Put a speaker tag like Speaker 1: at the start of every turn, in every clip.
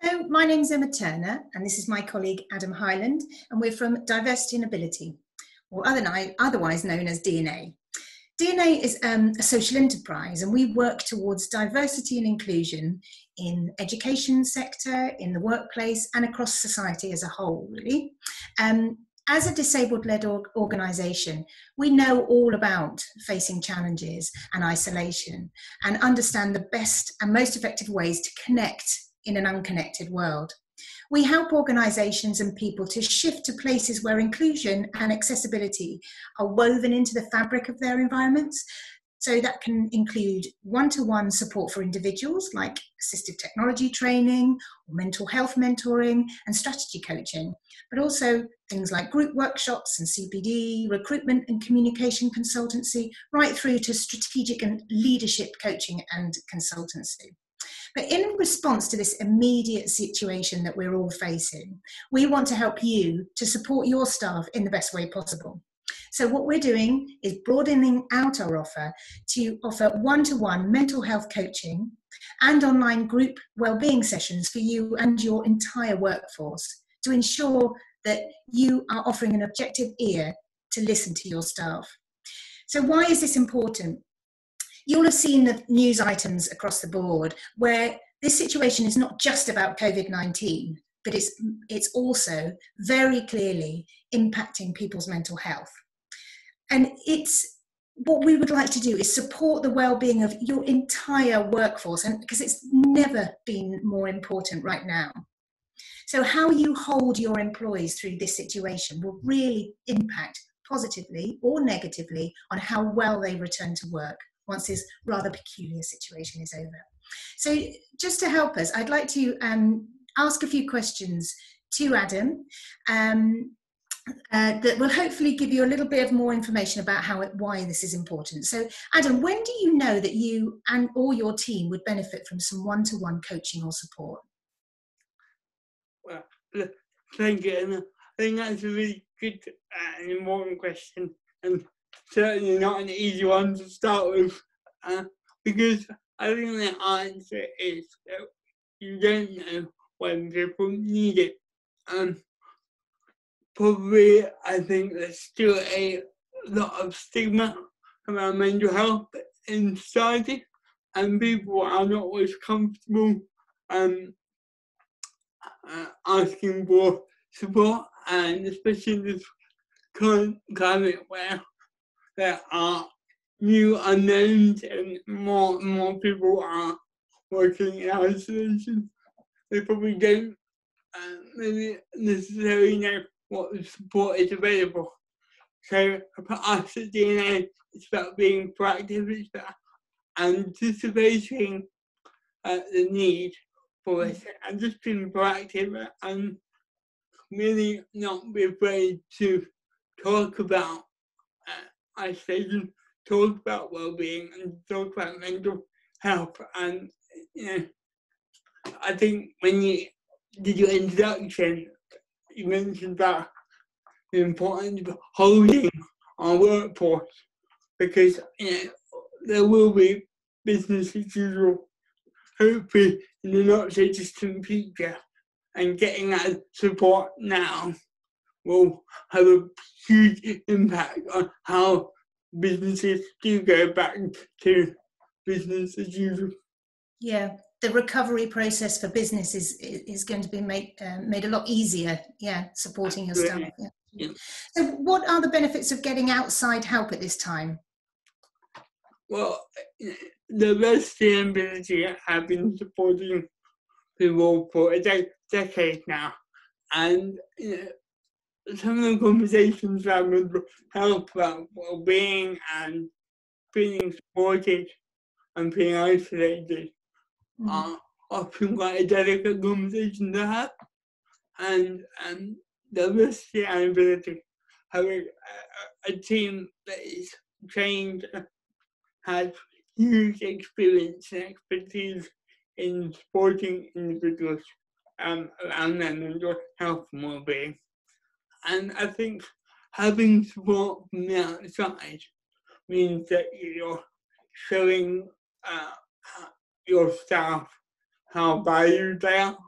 Speaker 1: Hello, my name is Emma Turner, and this is my colleague Adam Highland, and we're from Diversity and Ability, or otherwise known as D&A. D&A is um, a social enterprise, and we work towards diversity and inclusion in education sector, in the workplace, and across society as a whole. Really, um, as a disabled led organisation, we know all about facing challenges and isolation and understand the best and most effective ways to connect in an unconnected world. We help organisations and people to shift to places where inclusion and accessibility are woven into the fabric of their environments. So that can include one to one support for individuals like assistive technology training or mental health mentoring and strategy coaching, but also things like group workshops and CPD, recruitment and communication consultancy, right through to strategic and leadership coaching and consultancy. But in response to this immediate situation that we're all facing, we want to help you to support your staff in the best way possible. So, what we're doing is broadening out our offer to offer one to one mental health coaching and online group wellbeing sessions for you and your entire workforce to ensure that you are offering an objective ear to listen to your staff. So, why is this important? You'll have seen the news items across the board where this situation is not just about COVID 19, but it's, it's also very clearly impacting people's mental health. And it's what we would like to do is support the well-being of your entire workforce and because it's never been more important right now so how you hold your employees through this situation will really impact positively or negatively on how well they return to work once this rather peculiar situation is over. So just to help us, I'd like to um, ask a few questions to Adam um, uh, that will hopefully give you a little bit of more information about how it, why this is important. So, Adam, when do you know that you and or your team would benefit from some one-to-one coaching or support?
Speaker 2: Well, thank you, I think that's a really good uh, and important question, and certainly not an easy one to start with, uh, because I think the answer is that you don't know when people need it. Um, probably, I think there's still a lot of stigma around mental health in society, and people are not always comfortable um, uh, asking for support, and especially in this current climate where there are new unknowns and more and more people are working in isolation. They probably don't uh, maybe necessarily know what support is available. So for us at D&A, it's about being proactive, it's about anticipating uh, the need for it and just being proactive and really not be afraid to talk about uh, isolation, talk about well-being and talk about mental health. And you know, I think when you did your introduction, you mentioned about the importance of holding our workforce because you know, there will be business as usual, hopefully in the not so distant future. And getting that support now will have a huge impact on how businesses do go back to business as usual.
Speaker 1: Yeah, the recovery process for business is is going to be made uh, made a lot easier. Yeah, supporting your staff. Yeah. yeah. So, what are the benefits of getting outside help at this time?
Speaker 2: Well, the Diversity and Ability have been supporting people for a de- decade now, and you know, some of the conversations around would help about well-being and feeling supported and being isolated mm. are often quite a delicate conversation to have. And and diversity and ability, having a, a, team that is trained, has huge experience and expertise in supporting individuals um, around their mental health and well-being. And I think having support from the outside means that you're showing uh, your staff how valued they are.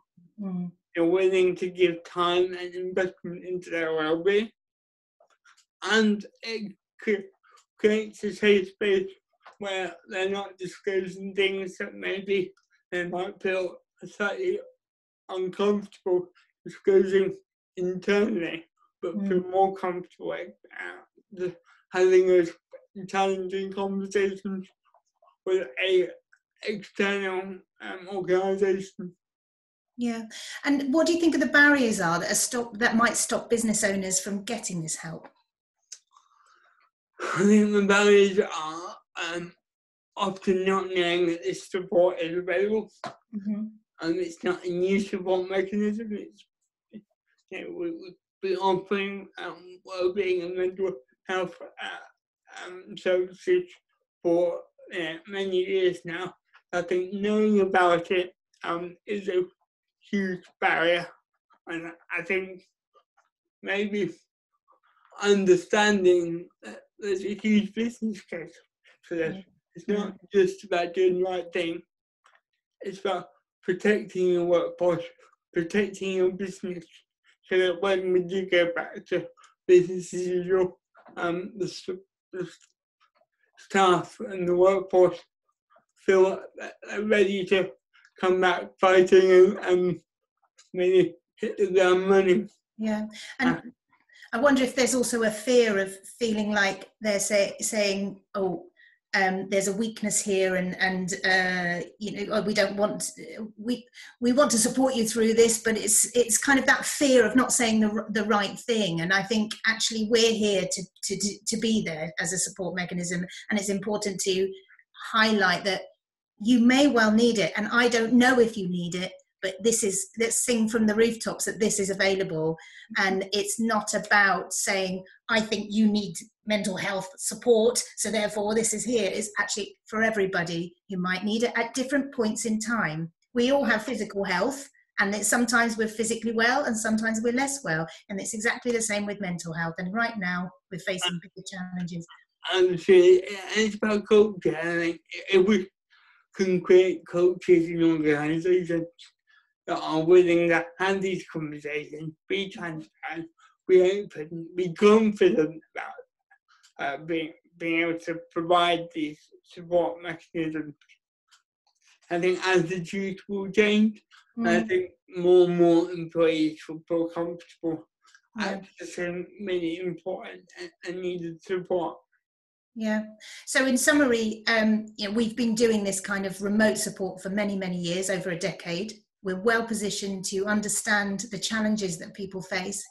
Speaker 2: Mm. They're willing to give time and investment into their well-being, and it creates a safe space where they're not disclosing things that maybe they might feel slightly uncomfortable disclosing internally, but mm. feel more comfortable uh, having those challenging conversations with a external um, organisation.
Speaker 1: Yeah, and what do you think of the barriers are that are stop that might stop business owners from getting this help?
Speaker 2: I think the barriers are um, often not knowing that this support is available. Mm-hmm. And it's not a new support mechanism. It's you know, we, we've been offering um, well-being and mental health uh, um, services for uh, many years now. I think knowing about it um, is a huge barrier, and I think maybe understanding that there's a huge business case for this. It's not just about doing the right thing. It's about protecting your workforce, protecting your business, so that when we do go back to business as usual, um, the, the staff and the workforce feel ready to come back fighting and, and really hit the ground running.
Speaker 1: Yeah, and uh, I wonder if there's also a fear of feeling like they're say, saying, "Oh, um, there's a weakness here and and uh, you know oh, we don't want we we want to support you through this but it's it's kind of that fear of not saying the, the right thing. And i think actually we're here to, to to be there as a support mechanism. And it's important to highlight that you may well need it. And i don't know if you need it but this is let's sing from the rooftops that this is available. And it's not about saying i think you need mental health support so therefore this is here. Is actually for everybody. Who might need it at different points in time. We all have physical health and that sometimes we're physically well and sometimes we're less well. And it's exactly the same with mental health. And right now we're facing bigger challenges.
Speaker 2: And it's about culture if we can create cultures in organizations that are willing to have these conversations, be transparent, be open, be confident about uh, being, being able to provide these support mechanisms. I think attitudes will change. Mm. I think more and more employees will feel comfortable yeah. accessing really important and, and needed support.
Speaker 1: Yeah. So, in summary, um, you know, we've been doing this kind of remote support for many, many years, over a decade. We're well positioned to understand the challenges that people face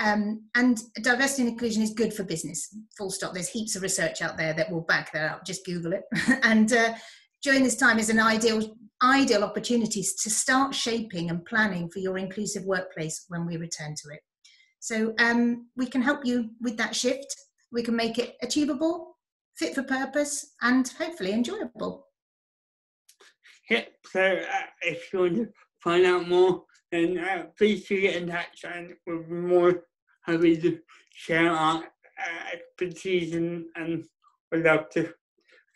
Speaker 1: um, and diversity and inclusion is good for business, full stop. There's heaps of research out there that will back that up. Just Google it. and uh, during this time is an ideal ideal opportunities to start shaping and planning for your inclusive workplace when we return to it. So um, we can help you with that shift. We can make it achievable, fit for purpose, and hopefully enjoyable.
Speaker 2: Yeah, so uh, if you want to find out more and uh, please do get in touch and we'll be more happy to share our uh, expertise and, and we'd love to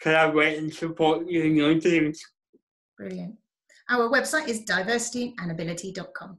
Speaker 2: collaborate and support you in your dreams.
Speaker 1: Brilliant. Our website is diversityandability.com.